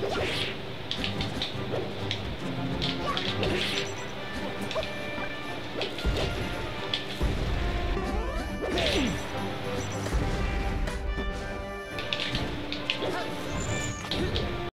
Yeah.